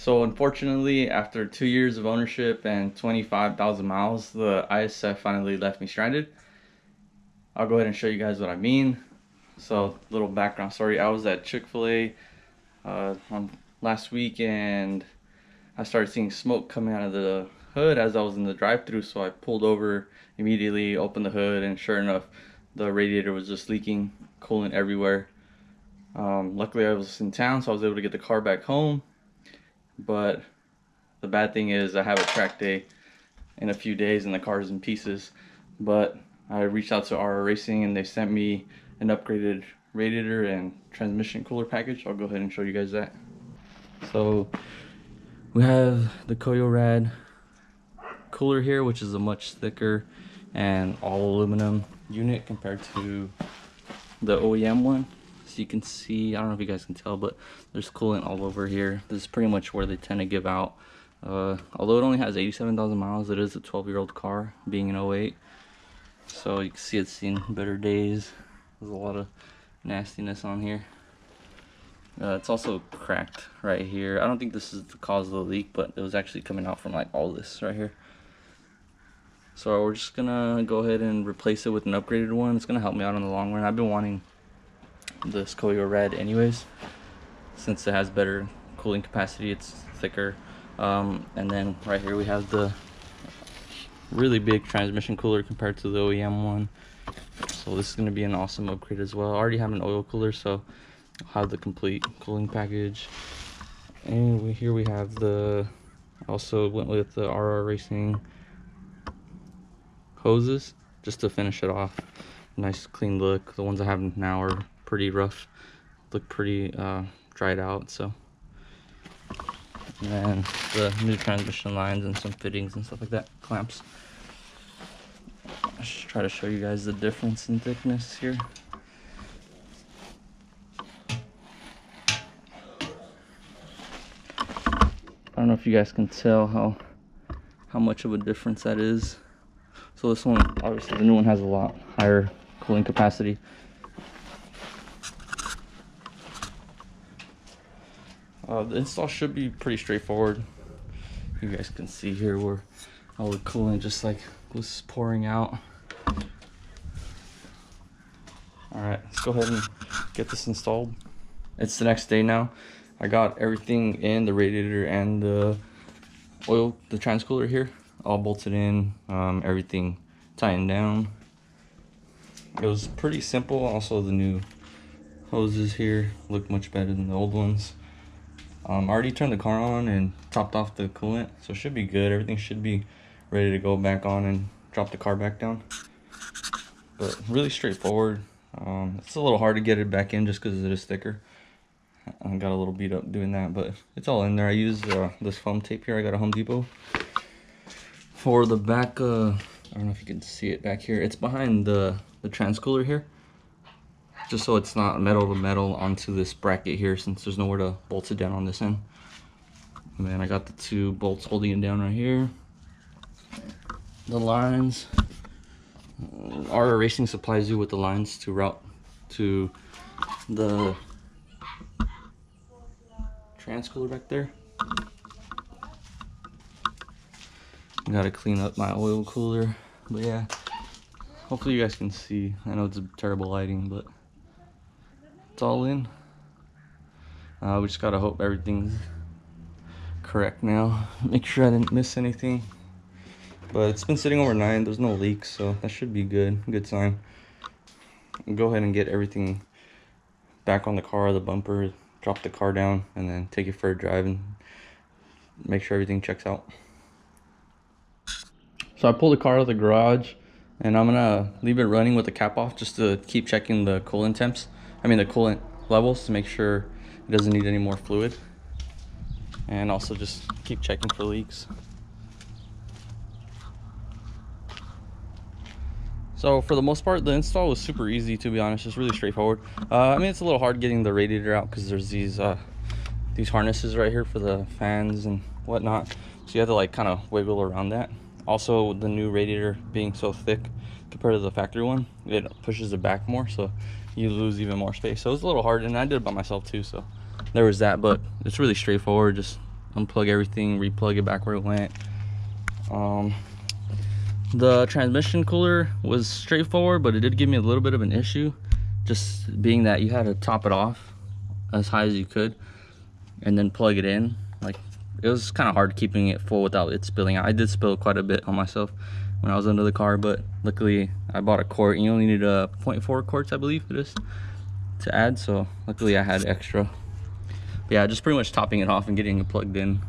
So unfortunately, after two years of ownership and 25,000 miles, the ISF finally left me stranded. I'll go ahead and show you guys what I mean. So little background story, I was at Chick-fil-A uh, last week and I started seeing smoke coming out of the hood as I was in the drive through so I pulled over immediately, opened the hood and sure enough the radiator was just leaking coolant everywhere. Um, luckily I was in town so I was able to get the car back home but the bad thing is I have a track day in a few days and the car is in pieces. But I reached out to RR Racing and they sent me an upgraded radiator and transmission cooler package. I'll go ahead and show you guys that. So we have the Koyorad cooler here which is a much thicker and all aluminum unit compared to the OEM one so you can see, I don't know if you guys can tell, but there's coolant all over here. This is pretty much where they tend to give out. Uh, although it only has 87,000 miles, it is a 12 year old car being an 08. So you can see it's seen better days. There's a lot of nastiness on here. Uh, it's also cracked right here. I don't think this is the cause of the leak, but it was actually coming out from like all this right here. So we're just gonna go ahead and replace it with an upgraded one. It's gonna help me out in the long run. I've been wanting this Koyorad anyways. Since it has better cooling capacity it's thicker. Um, and then right here we have the really big transmission cooler compared to the OEM one. So this is going to be an awesome upgrade as well. I already have an oil cooler so I'll have the complete cooling package. And we, here we have the also went with the RR Racing hoses just to finish it off. Nice clean look. The ones I have now are pretty rough, look pretty uh, dried out. So, and the new transmission lines and some fittings and stuff like that, clamps. Let's try to show you guys the difference in thickness here. I don't know if you guys can tell how how much of a difference that is. So this one, obviously the new one has a lot higher cooling capacity. Uh, the install should be pretty straightforward. You guys can see here where all the coolant just like was pouring out. All right, let's go ahead and get this installed. It's the next day now. I got everything in, the radiator and the oil, the transcooler here, all bolted in, um, everything tightened down. It was pretty simple. Also the new hoses here look much better than the old ones. Um, I already turned the car on and topped off the coolant, so it should be good. Everything should be ready to go back on and drop the car back down. But really straightforward. Um, it's a little hard to get it back in just because it is thicker. I got a little beat up doing that, but it's all in there. I used uh, this foam tape here. I got a Home Depot. For the back, uh, I don't know if you can see it back here. It's behind the, the transcooler here just so it's not metal to metal onto this bracket here since there's nowhere to bolt it down on this end. And then I got the two bolts holding it down right here. The lines, RR Racing supplies you with the lines to route to the transcooler back there. Gotta clean up my oil cooler, but yeah, hopefully you guys can see. I know it's terrible lighting, but it's all in. Uh, we just gotta hope everything's correct now. Make sure I didn't miss anything. But it's been sitting overnight. There's no leaks, so that should be good. Good sign. Go ahead and get everything back on the car, the bumper, drop the car down, and then take it for a drive and make sure everything checks out. So I pulled the car out of the garage and I'm gonna leave it running with the cap off just to keep checking the coolant temps. I mean the coolant levels to make sure it doesn't need any more fluid. And also just keep checking for leaks. So for the most part, the install was super easy to be honest, just really straightforward. Uh, I mean, it's a little hard getting the radiator out because there's these uh, these harnesses right here for the fans and whatnot. So you have to like kind of wiggle around that. Also, the new radiator being so thick compared to the factory one, it pushes it back more. So you lose even more space. So it was a little hard, and I did it by myself too. So there was that, but it's really straightforward. Just unplug everything, replug it back where it went. Um, the transmission cooler was straightforward, but it did give me a little bit of an issue, just being that you had to top it off as high as you could and then plug it in. Like it was kind of hard keeping it full without it spilling out. I did spill quite a bit on myself when I was under the car, but luckily I bought a quart. You only need a 0.4 quarts, I believe it is, to add. So luckily I had extra. But yeah, just pretty much topping it off and getting it plugged in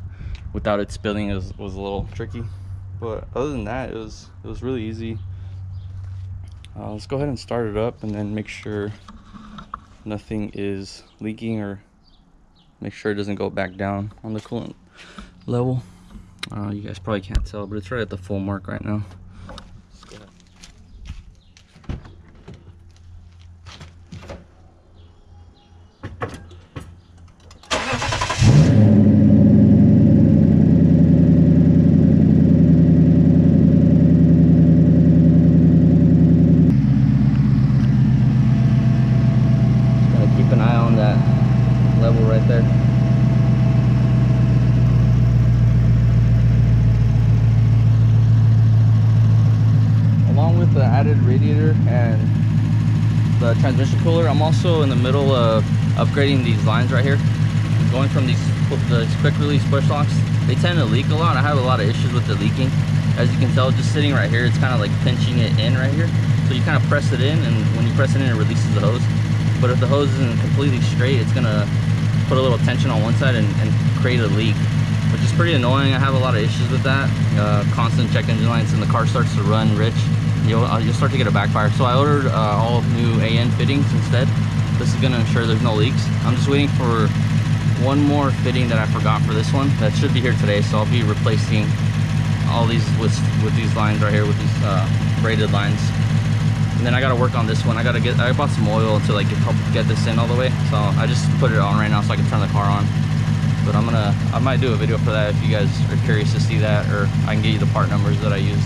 without it spilling was, was a little tricky. But other than that, it was it was really easy. Uh, let's go ahead and start it up and then make sure nothing is leaking or make sure it doesn't go back down on the coolant level. Uh, you guys probably can't tell, but it's right at the full mark right now. The added radiator and the transmission cooler. I'm also in the middle of upgrading these lines right here. I'm going from these, the quick release push locks. They tend to leak a lot. I have a lot of issues with the leaking. As you can tell, just sitting right here, it's kind of like pinching it in right here. So you kind of press it in and when you press it in, it releases the hose. But if the hose isn't completely straight, it's gonna put a little tension on one side and, and create a leak, which is pretty annoying. I have a lot of issues with that. Uh, constant check engine lights and the car starts to run rich you'll, uh, you'll start to get a backfire. So I ordered uh, all new AN fittings instead. This is gonna ensure there's no leaks. I'm just waiting for one more fitting that I forgot for this one. That should be here today, so I'll be replacing all these with, with these lines right here, with these uh, braided lines. And then I gotta work on this one. I gotta get, I bought some oil to like help get this in all the way. So I just put it on right now so I can turn the car on. But I'm gonna, I might do a video for that if you guys are curious to see that, or I can get you the part numbers that I used.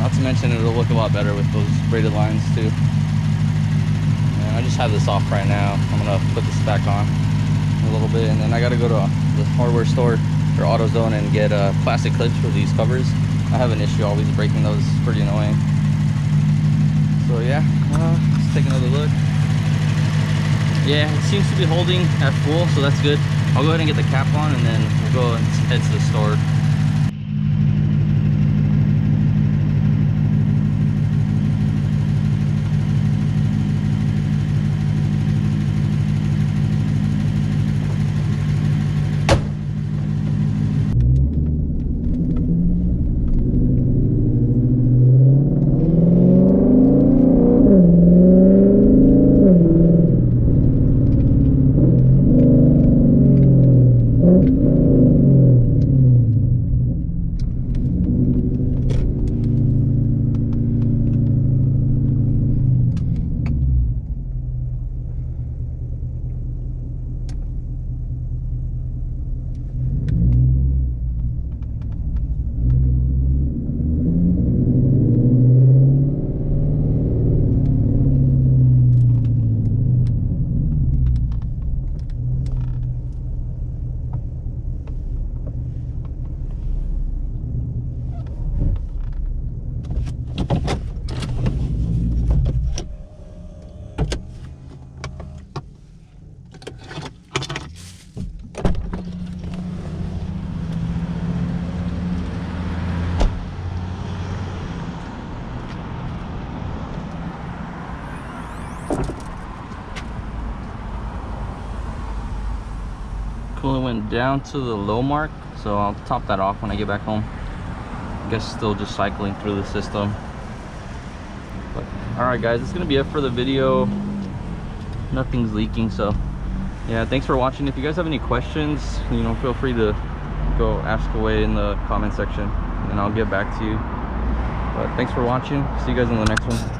Not to mention it'll look a lot better with those braided lines too. And I just have this off right now. I'm gonna put this back on a little bit and then I gotta go to the hardware store or AutoZone and get uh, plastic clips for these covers. I have an issue always breaking those, it's pretty annoying. So yeah, uh, let's take another look. Yeah, it seems to be holding at full, so that's good. I'll go ahead and get the cap on and then we'll go and head to the store. Coolant went down to the low mark so I'll top that off when I get back home. I guess still just cycling through the system. But all right guys it's gonna be it for the video. Nothing's leaking so yeah thanks for watching. If you guys have any questions you know feel free to go ask away in the comment section and I'll get back to you. But thanks for watching. See you guys in the next one